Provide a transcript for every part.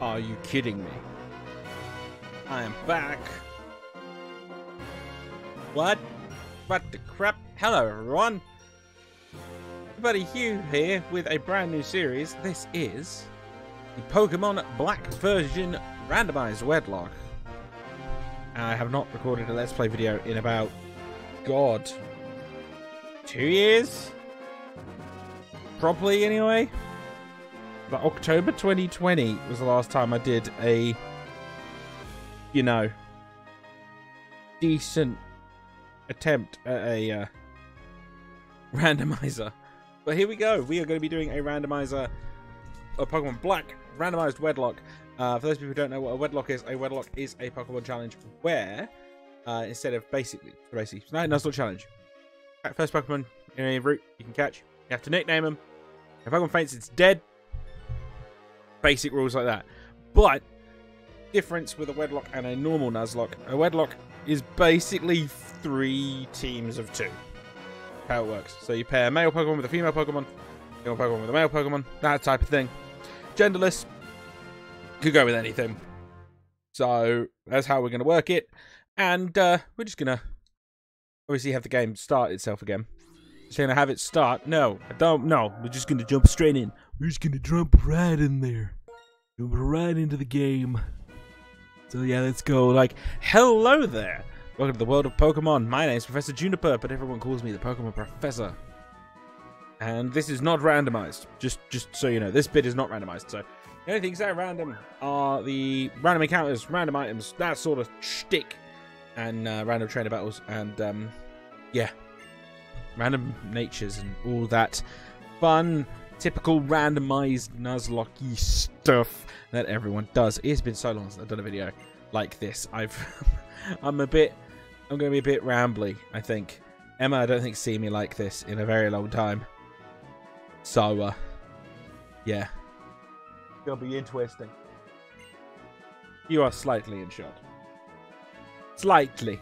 Are you kidding me? I am back. What? What the crap? Hello, everyone. Everybody Hugh here with a brand new series. This is the Pokemon Black version randomized wedlocke. I have not recorded a Let's Play video in about, God, two years? Probably, anyway. But October 2020 was the last time I did a, you know, decent attempt at a uh, randomizer. But here we go. We are going to be doing a randomizer of Pokemon Black randomized wedlocke. Uh, for those people who don't know what a wedlocke is, a wedlocke is a Pokemon challenge where uh, instead of basically, basically, it's not challenge. First Pokemon in any route you can catch, you have to nickname them. If Pokemon faints, it's dead basic rules like that. But difference with a wedlocke and a normal Nuzlocke, a wedlocke is basically three teams of two. How it works. So you pair a male Pokemon with a female Pokemon, female Pokemon with a male Pokemon, that type of thing. Genderless, could go with anything. So that's how we're going to work it. And uh, we're just going to obviously have the game start itself again. Just going to have it start. No, I don't. No, we're just going to jump straight in. We're just gonna jump right in there. Jump right into the game. So yeah, let's go. Like, hello there. Welcome to the world of Pokemon. My name is Professor Juniper, but everyone calls me the Pokemon Professor. And this is not randomized. Just just so you know, this bit is not randomized. So the only things that are random are the random encounters, random items, that sort of shtick, and uh, random trainer battles, and um, yeah, random natures and all that fun typical randomized Nuzlocke stuff that everyone does. It has been so long since I've done a video like this. I've I'm a bit I'm going to be a bit rambly, I think. Emma, I don't think seen me like this in a very long time. So, uh, yeah. It'll be interesting. You are slightly in shot. Slightly.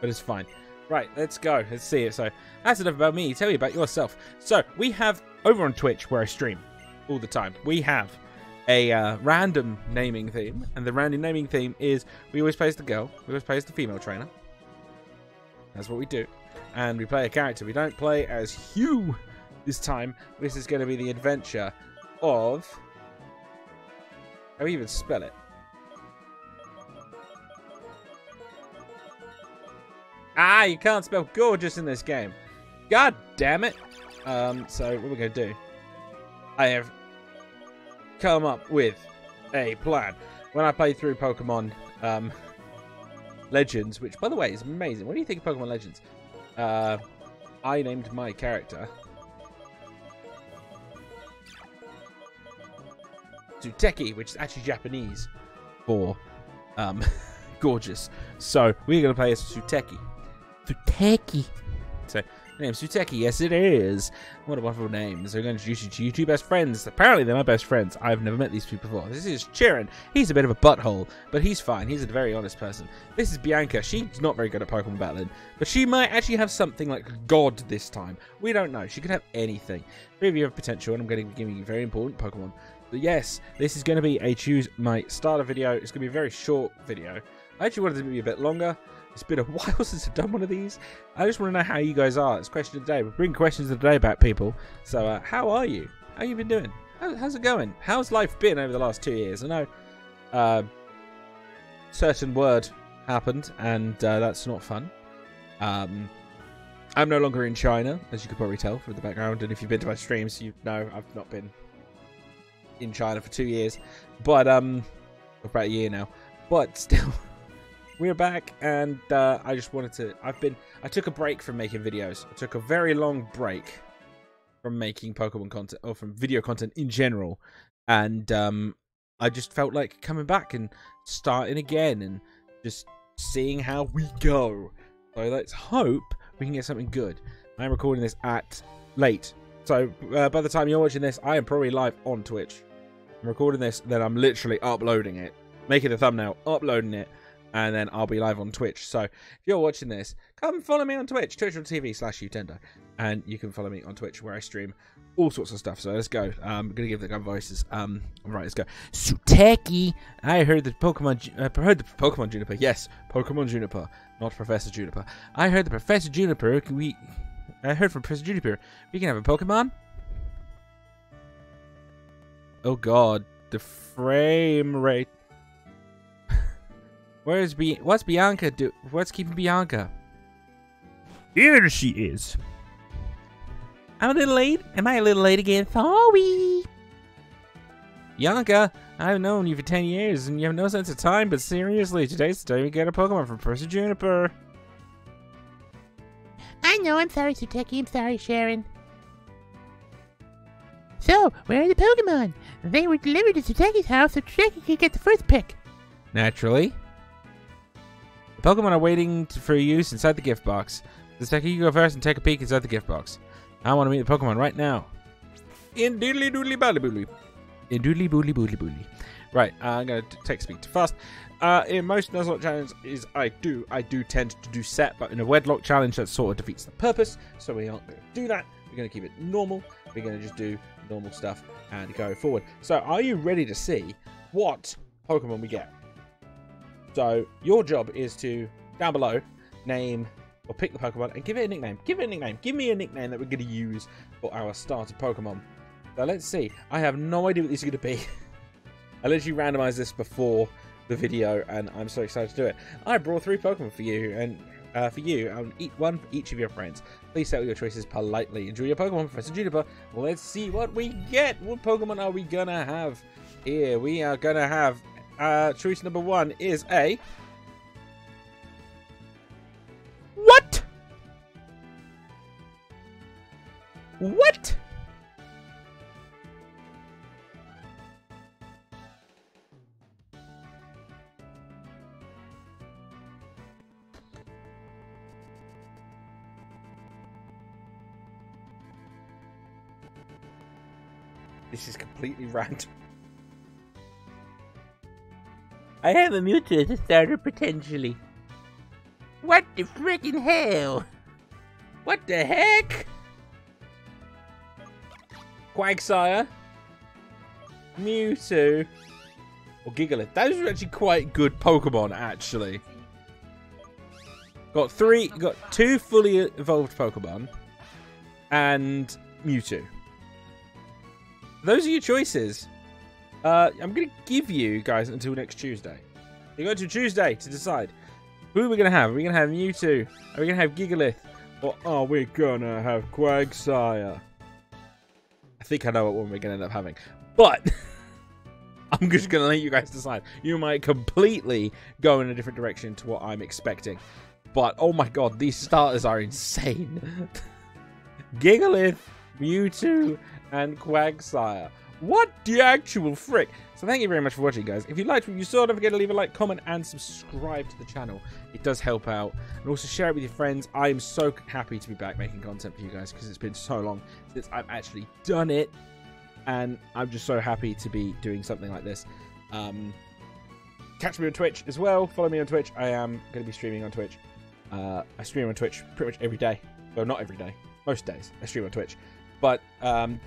But it's fine. Right, let's go. Let's see it. So, that's enough about me. Tell me about yourself. So, we have over on Twitch where I stream all the time, we have a uh, random naming theme, and the random naming theme is we always play as the girl, we always play as the female trainer. That's what we do, and we play a character. We don't play as Hugh this time. This is going to be the adventure of. How do even spell it? Ah, you can't spell gorgeous in this game. God damn it. Um, so what we're going to do, I have come up with a plan. When I play through Pokemon um, Legends, which by the way is amazing. What do you think of Pokemon Legends? Uh, I named my character Suteki, which is actually Japanese for um, gorgeous. So we're going to play as Suteki. Suteki. So name Suteki. Yes, it is. What a wonderful name. So I'm going to introduce you to you two best friends. Apparently, they're my best friends. I've never met these two before. This is Cheren. He's a bit of a butthole, but he's fine. He's a very honest person. This is Bianca. She's not very good at Pokemon battling, but she might actually have something like God this time. We don't know. She could have anything. Three of you have potential, and I'm going to be giving you very important Pokemon But yes, this is going to be a choose my starter video. It's going to be a very short video. I actually wanted it to be a bit longer. It's been a while since I've done one of these. I just want to know how you guys are. It's question of the day. We bring questions of the day about people. So, uh, how are you? How you been doing? How, how's it going? How's life been over the last two years? I know uh, certain word happened, and uh, that's not fun. Um, I'm no longer in China, as you could probably tell from the background. And if you've been to my streams, you know I've not been in China for two years, but um, about a year now. But still, we're back, and uh, I just wanted to. I've been. I took a break from making videos. I took a very long break from making Pokemon content or from video content in general, and um, I just felt like coming back and starting again and just seeing how we go. So let's hope we can get something good. I'm recording this at late. So uh, by the time you're watching this, I am probably live on Twitch. I'm recording this, then I'm literally uploading it, making a thumbnail, uploading it, and then I'll be live on Twitch. So if you're watching this, come follow me on Twitch, twitch.tv slash hughtendo. And you can follow me on Twitch where I stream all sorts of stuff. So let's go. Um, I'm gonna give the gun voices. Um, right, let's go. Suteki. I heard the Pokemon. I uh, heard the Pokemon Juniper. Yes, Pokemon Juniper, not Professor Juniper. I heard the Professor Juniper. We? I heard from Professor Juniper. We can have a Pokemon. Oh God, the frame rate. Where's Be? What's Bianca do? What's keeping Bianca? Here she is. I'm a little late. Am I a little late again? Sorry. Bianca, I've known you for 10 years and you have no sense of time, but seriously, today's the day we get a Pokemon from Percy Juniper. I know, I'm sorry, Suteki. I'm sorry, Cheren. So, where are the Pokemon? They were delivered to Suteki's house so Suteki could get the first pick. Naturally. The Pokemon are waiting for use inside the gift box. Suteki, you go first and take a peek inside the gift box. I want to meet the Pokemon right now. In doodly doodly bally boodly. In doodly boodly boodly boodly. Right, uh, I'm going to take speak too fast. Uh, in most Nuzlocke challenges, is I do I do tend to do set, but in a Wedlocke challenge, that sort of defeats the purpose. So we aren't going to do that. We're going to keep it normal. We're going to just do normal stuff and go forward. So, are you ready to see what Pokemon we get? So, your job is to down below name or pick the Pokemon and give it a nickname. Give it a nickname. Give me a nickname that we're going to use for our starter Pokemon. So let's see. I have no idea what these are going to be. I literally randomized this before the video, and I'm so excited to do it. I brought three Pokemon for you, and uh, for you, and eat one for each of your friends. Please settle your choices politely. Enjoy your Pokemon, Professor Juniper. Let's see what we get. What Pokemon are we gonna have here? We are gonna have uh, choice number one is a What? What? This is completely random. I have a Mewtwo as a starter potentially. What the freaking hell? What the heck? Quagsire, Mewtwo, or Gigalith. Those are actually quite good Pokemon, actually. Got three, got two fully evolved Pokemon, and Mewtwo. Those are your choices. Uh, I'm going to give you guys until next Tuesday. You go to Tuesday to decide. Who we're going to have? Are we going to have Mewtwo? Are we going to have Gigalith? Or are we going to have Quagsire? I think I know what one we're going to end up having. But I'm just going to let you guys decide. You might completely go in a different direction to what I'm expecting. But, oh my god, these starters are insane. Gigalith, Mewtwo, and Quagsire. What the actual frick? So thank you very much for watching, guys. If you liked what you saw, don't forget to leave a like, comment, and subscribe to the channel. It does help out. And also share it with your friends. I am so happy to be back making content for you guys because it's been so long since I've actually done it. And I'm just so happy to be doing something like this. Um, catch me on Twitch as well. Follow me on Twitch. I am going to be streaming on Twitch. Uh, I stream on Twitch pretty much every day. Well, not every day. Most days I stream on Twitch. But um,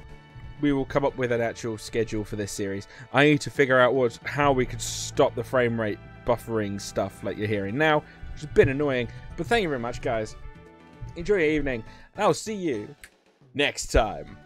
we will come up with an actual schedule for this series. I need to figure out what how we could stop the frame rate buffering stuff like you're hearing now, which has been annoying. But thank you very much, guys. Enjoy your evening. I'll see you next time.